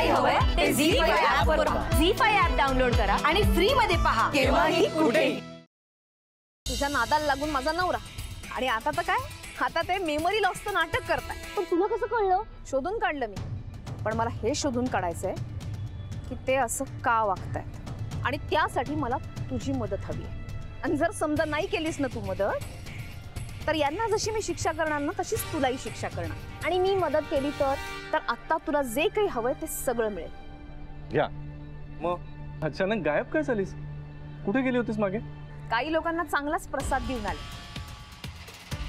काही हवंय? ते झी फाय ऍप वर झी फाय ऍप डाउनलोड करा आणि फ्री मध्ये पहा. केव्हाही कुठेही तुझ्या नादाला लागून माझा नवरा. आणि आता तर काय? आता ते मेमरी लॉसचं नाटक करताय. पण तुला कसं कळलं? शोधून काढलं मी. पण मला हे शोधून काढायचंय की ते असं का वागतायत? आणि त्यासाठी मला तुझी मदत हवी आहे. आणि जर समजा नाही केलीस ना तू मदत तर यांना जशी मी शिक्षा करणार ना तशीच तुलाही शिक्षा करणार. आणि मी मदत केली तर? तर आता तुला जे काही हवंय ते सगळं मिळेल. घ्या मग? अचानक गायब काय झालीस? कुठे गेली होतीस मागे? काही लोकांना चांगलाच प्रसाद देऊन आले.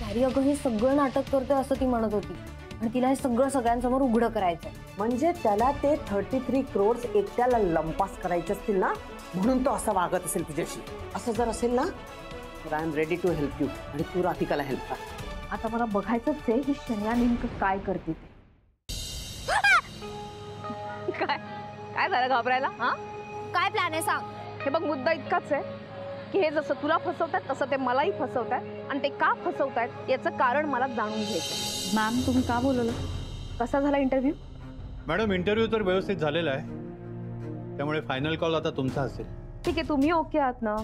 अरे अगं हे सगळं नाटक करतोय असं ती म्हणत होती. आणि तिला हे सगळं सगळ्यांसमोर उघडं करायचंय. म्हणजे त्याला ते थर्टी थ्री क्रोर्स एकट्याला लंपास करायचे असतील ना? म्हणून तो असा वागत असेल तुझ्याशी. असं जर असेल ना तर I am ready to help you आणि तू राधिकाला हेल्प कर. आता मला बघायचंच आहे ही शनिया नेमकं काय करते ते. काय? काय झालं घाबरायला? हा? काय प्लॅन आहे सांग. हे बघ मुद्दा इतकाच आहे की हे जसं तुला फसवतात तसं ते मलाही फसवतात आणि ते का फसवतायत याचं कारण मला जाणून घ्यायचं मॅम तुम्ही का बोलवलं? कसा झाला इंटरव्ह्यू मॅडम इंटरव्ह्यू तर व्यवस्थित झालेला आहे. त्यामुळे फायनल कॉल आता तुमचा असेल. ठीक आहे तुम्ही ओके आहात ना?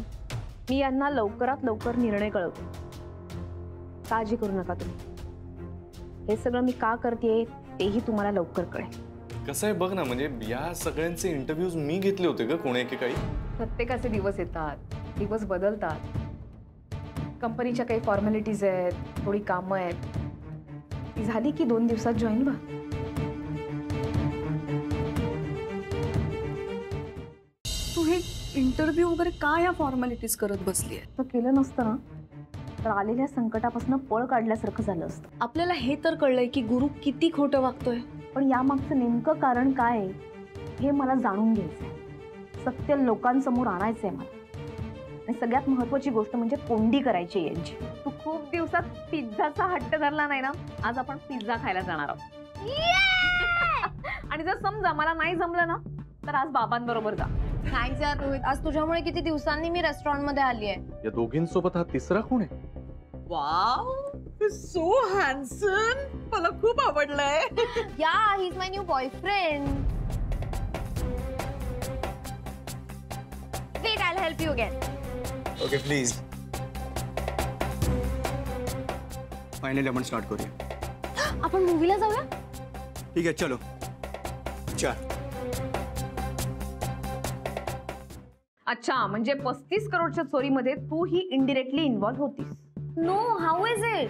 मी यांना लवकरात लवकर निर्णय कळवतो. काळजी करू नका तुम्ही. हे सगळं मी का करते तेही तुम्हाला लवकर कळेल. कसं आहे बघ ना म्हणजे या सगळ्यांचे इंटरव्ह्यूज मी घेतले होते ग कोणी काही प्रत्येकाचे दिवस येतात दिवस बदलतात. कंपनीच्या काही फॉर्मॅलिटीज आहेत थोडी कामं आहेत. ती झाली की दोन दिवसात जॉईन व्हा. तू हे इंटरव्ह्यू वगैरे का या फॉर्मॅलिटीज करत बसली आहे तर केलं नसतं ना. तर आलेल्या संकटापासून पळ काढल्यासारखं झालं असतं. आपल्याला हे तर कळलंय की गुरु किती खोटं वागतोय. पण यामागचं नेमकं कारण काय आहे हे मला जाणून घ्यायचंय सत्य लोकांसमोर आणायचंय मला. आणि सगळ्यात महत्वाची गोष्ट म्हणजे कोंडी करायची आहे यांची. तू खूप दिवसात पिझ्झाचा हट्ट धरला नाही ना? आज आपण पिझ्झा खायला जाणार आहोत. आणि जर समजा मला नाही जमलं ना तर आज बाबांबरोबर जा. थँक्स यार रोहित. आज तुझ्यामुळे किती दिवसांनी मी रेस्टॉरंटमध्ये आली आहे या दोघींसोबत हा तिसरा कोण आहे? वाव सो हॅन्सम मला खूप आवडलंय yeah he is my new boyfriend wait I help you again okay please finally आपण स्टार्ट करूया आपण मूवीला जाऊया ठीक आहे चलो। चार अच्छा म्हणजे पस्तीस करोडच्या चोरीमध्ये तू ही इनडिरेक्टली इन्व्हॉल्व्ह होतीस. नो हाऊ इज़ इट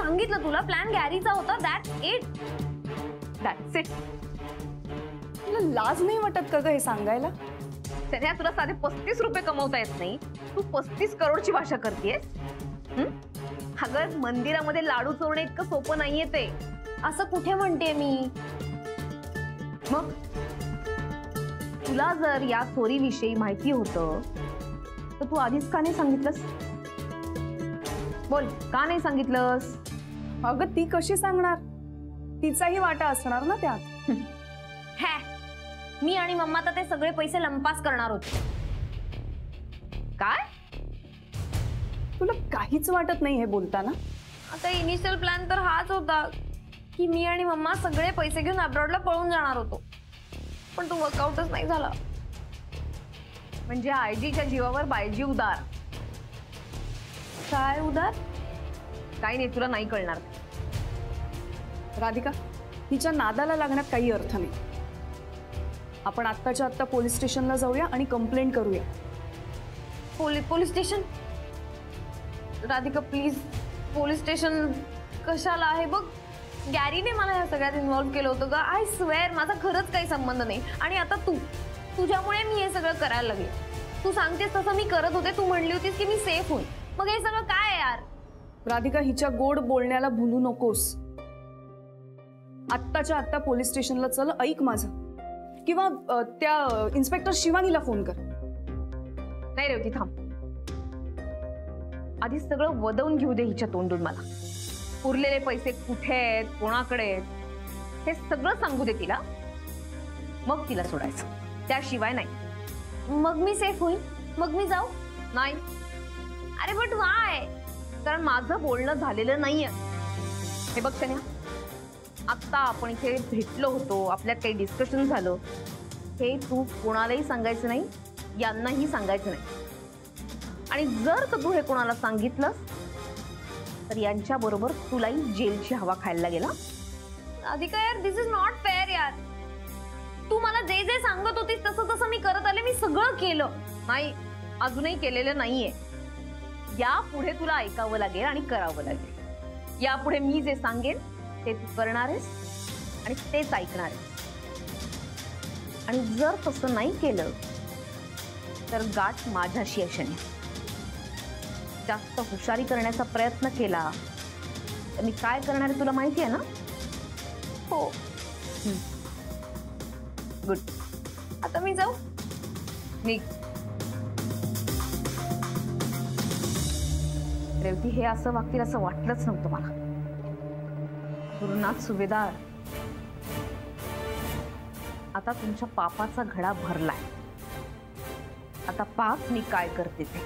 सांगितलं तुला प्लॅन गॅरीचा होता दॅट इट दॅट्स इट तुला लाज नाही वाटत का ग हे सांगायला? त्याने तुला साधे पस्तीस रुपये कमवता येत नाही. तू पस्तीस करोडची भाषा करतेस अगं मंदिरामध्ये लाडू चोरणे इतकं सोपं नाहीये ते. असं कुठे म्हणते मी? मग? तुला जर या चोरीविषयी माहिती होतं तर तू आधीच का नाही सांगितलंस? बोल का नाही सांगितलंस? अगं ती कशी सांगणार? तिचाही वाटा असणार ना त्यात. हॅ. मी आणि मम्मा तर ते सगळे पैसे लंपास करणार होते. काय? तुला काहीच वाटत नाही हे बोलताना? आता इनिशियल प्लॅन तर हाच होता की मी आणि मम्मा सगळे पैसे घेऊन अब्रॉडला पळून जाणार होतो. पण तो वर्कआउटच नाही झाला. म्हणजे आयजीच्या जीवावर बायजी उदार. काय उदार? काही नाही तुला नाही कळणार. राधिका हिच्या नादाला लागण्यात काही अर्थ नाही. आपण आत्ताच्या आत्ता पोलीस स्टेशनला जाऊया आणि कंप्लेंट करूया. Police police station? Radhika please police station कशाला आहे बघ? गॅरीने मला या सगळ्यात इन्व्हॉल्व्ह केलं होतं ग. आय स्वेअर माझा खरंच काही संबंध नाही. आणि आता तू तुझ्यामुळे मी हे सगळं करायला लागले. तू सांगतेस तसं मी करत होते. तू म्हणली होतीस की मी सेफ होईल. मग हे सगळं काय राधिका हिच्या गोड बोलण्याला भुलू नकोस. आत्ताच्या आत्ता पोलीस स्टेशनला चल ऐक माझं. किंवा त्या इन्स्पेक्टर शिवानीला फोन कर. नाही रेवती थांब. आधी सगळं वदवून घेऊ दे हिच्या तोंडून मला. उरलेले पैसे कुठे आहेत कोणाकडे आहेत हे सगळं सांगू दे तिला. मग तिला सोडायचं. त्याशिवाय नाही. मग मी सेफ होईल. मग मी जाऊ. नाही. अरे बट वाय कारण माझं बोलणं झालेलं नाहीये. हे बघ तन्या आत्ता आपण इथे भेटलो होतो आपल्यात काही डिस्कशन झालं. हे तू कोणालाही सांगायचं नाही यांनाही सांगायचं नाही. आणि जर का तू हे कोणाला सांगितलंस तर यांच्याबरोबर तुलाही जेलची हवा खायला गेला अधिका यार दिस इज नॉट फेअर यार. तू मला जे जे सांगत होतीस तसं तसं मी करत आले मी सगळं केलं. नाही अजूनही केलेलं नाहीये. यापुढे तुला ऐकावं लागेल आणि करावं लागेल. यापुढे मी जे सांगेन ते तू करणार आहेस आणि तेच ऐकणार आहेस. आणि जर तसं नाही केलं तर गाठ माझ्याशी अशाने जास्त हुशारी करण्याचा प्रयत्न केला तर मी काय करणार आहे तुला माहिती आहे ना? हो. गुड आता मी जाऊ. निघ. रेवती हे असं वागतील असं वाटलंच नव्हतं मला. गुरुनाथ सुभेदार आता तुमच्या पापाचा घडा भरलाय. आता पाप मी काय करते ते?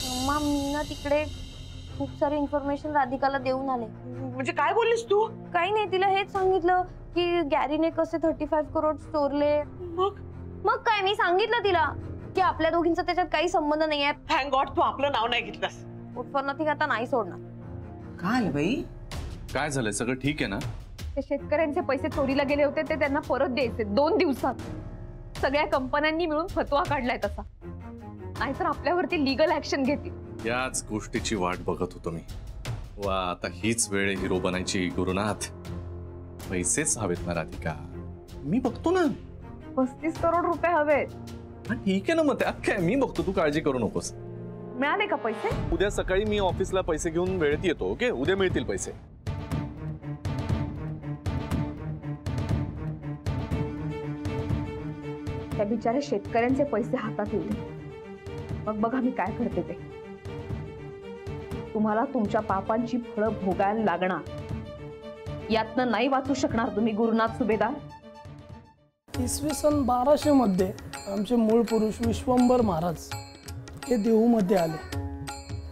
मम्मा मी ना तिकडे खूप सारी इन्फॉर्मेशन राधिकाला देऊन आले. म्हणजे काय बोललीस तू? काही नाही तिला हेच सांगितलं की गॅरीने कसे थर्टी फाईव्ह करोड चोरले. मग? मग काय? मी सांगितलं तिला की आपल्या दोघींचा त्याच्यात काही संबंध नाही आहे थँक गॉड तू आपलं नाव नाही घेतलंस. फॉर नथिंग आता नाही सोडणार. काय बाई? काय झालंय? सगळं ठीक आहे ना? ते शेतकऱ्यांचे पैसे चोरीला गेले होते ते त्यांना परत द्यायचे. दोन दिवसात. सगळ्या कंपन्यांनी मिळून फतवा काढलाय तसा. नाहीतर आपल्यावरती लिगल ऍक्शन घेतील. याच गोष्टीची वाट बघत होतो मी. वा आता हीच वेळ आहे हिरो बनायची गुरुनाथ. पैसेच हवेत ना राधिका. मी बघतो ना. पस्तीस करोड रुपये हवे हा, ठीक आहे ना मग त्यात काय? मी बघतो तू काळजी करू नकोस. मिळाले का पैसे? उद्या सकाळी मी ऑफिसला पैसे घेऊन वेळेत येतो ओके? उद्या मिळतील पैसे. त्या बिचारे शेतकऱ्यांचे पैसे हातात येऊ दे. मग बघा मी काय करते ते. तुम्हाला तुमच्या पापांची फळं भोगायला लागणार. यातनं नाही वाचू शकणार तुम्ही गुरुनाथ सुभेदार. इसवी सन बाराशे मध्ये आमचे मूळ पुरुष विश्वंभर महाराज हे देहूमध्ये आले.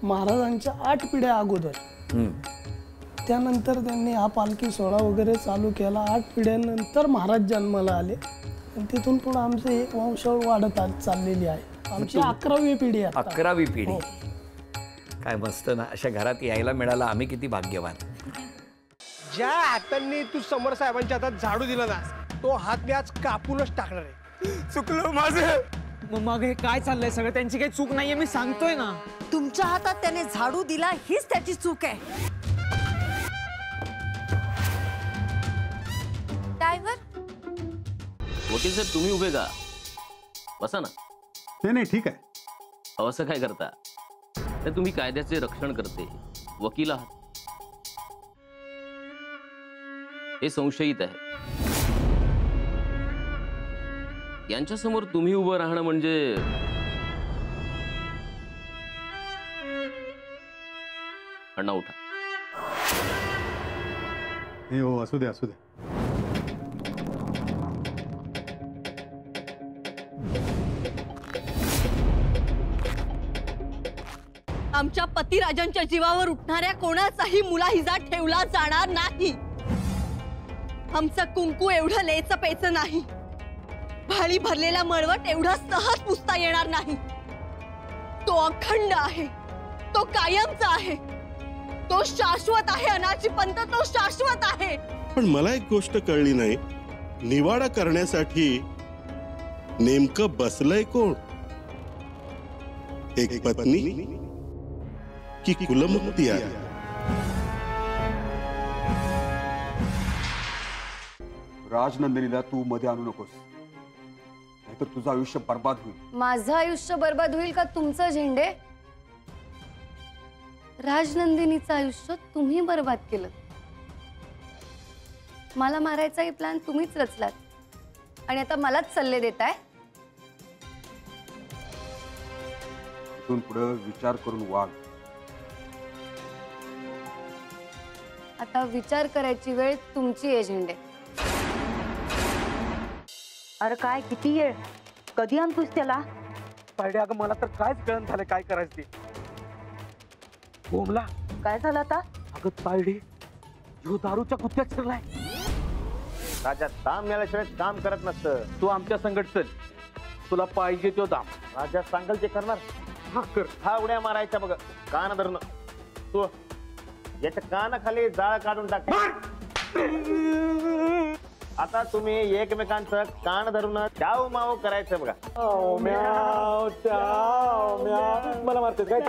महाराजांच्या आठ पिढ्या अगोदर. त्यानंतर त्यांनी हा पालखी सोहळा वगैरे चालू केला. आठ पिढ्यानंतर महाराज जन्माला आले. आणि तिथून पुढे आमचे हे वंशावळ वाढत आज चाललेली आहे. आमची अकरावी पिढी आहे. अकरावी पिढी. हो. काय मस्त ना अशा घरात यायला मिळालं. आम्ही किती भाग्यवान. ज्या हातांनी तू समर साहेबांच्या हातात झाडू दिला ना तो हात मी आज कापूनच टाकणार आहे. चुकलं माझं. मग मग हे काय चाललंय सगळं? त्यांची काही चूक नाहीये मी सांगतोय ना. तुमच्या हातात त्याने झाडू दिला हीच त्याची चूक आहे. ड्रायव्हर वकील साहेब तुम्ही उभे का? बसा ना. नाही नाही ठीक आहे. अहो, असं काय करता? तर तुम्ही कायद्याचे रक्षण करते. वकील आहात. हे संशयित आहे. यांच्या समोर तुम्ही उभं राहणं म्हणजे अण्णा उठा. हे हो असू दे असू दे. आमच्या पतिराजांच्या जीवावर उठणाऱ्या कोणाचाही मुलाहिजा ठेवला जाणार नाही. आमचं कुंकू एवढं लेच पेच नाही. भाळी भरलेला मळवट एवढा सहज पुसता येणार नाही. तो अखंड आहे. तो कायमचा आहे. तो शाश्वत आहे अनाची पंत तो शाश्वत आहे. पण मला एक गोष्ट कळली नाही. निवाडा करण्यासाठी नेमकं बसलंय कोण? एक पत्नी की कुलमुक्ती आहे? राजनंदिनीला तू मध्ये आणू नकोस. नाहीतर तुझं आयुष्य बर्बाद होईल. माझं आयुष्य बर्बाद होईल का तुमचं झेंडे? राजनंदिनीचं आयुष्य तुम्ही बर्बाद केलं. मला मारायचाही प्लॅन तुम्हीच रचलात. आणि आता मलाच सल्ले देताय. इथून पुढे विचार करून वाग. आता विचार करायची वेळ तुमची आहे झेंडे. अरे काय किती येळ कधी आणतोस त्याला? पाहिजे अगं मला तर कायच कळण झालं काय करायचं ते. बोमला. काय झालं आता? अगं तायडे ह्यो दारूच्या कुत्त्यात शिरलाय. राजा दाम मिळाल्याशिवाय काम करत नसतं. तू आमच्या संकट चल. तुला पाहिजे तो दाम. राजा सांगल ते करणार? हा कर. हा उड्या मारायच्या बघ. कान धरण. तू याच्या कानाखाली जाळ काढून टाक. आता तुम्ही एकमेकांचं कान धरून चाव माव करायचं बघा. मला मारते काय?